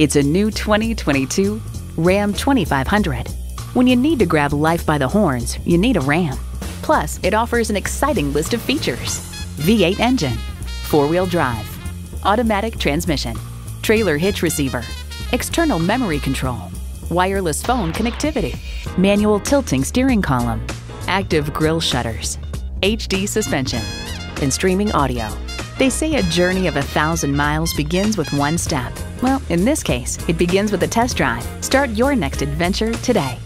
It's a new 2022 Ram 2500. When you need to grab life by the horns, you need a Ram. Plus, it offers an exciting list of features V8 engine, four wheel drive, automatic transmission, trailer hitch receiver, external memory control, wireless phone connectivity, manual tilting steering column, active grille shutters, HD suspension, and streaming audio. They say a journey of a thousand miles begins with one step. Well, in this case, it begins with a test drive. Start your next adventure today.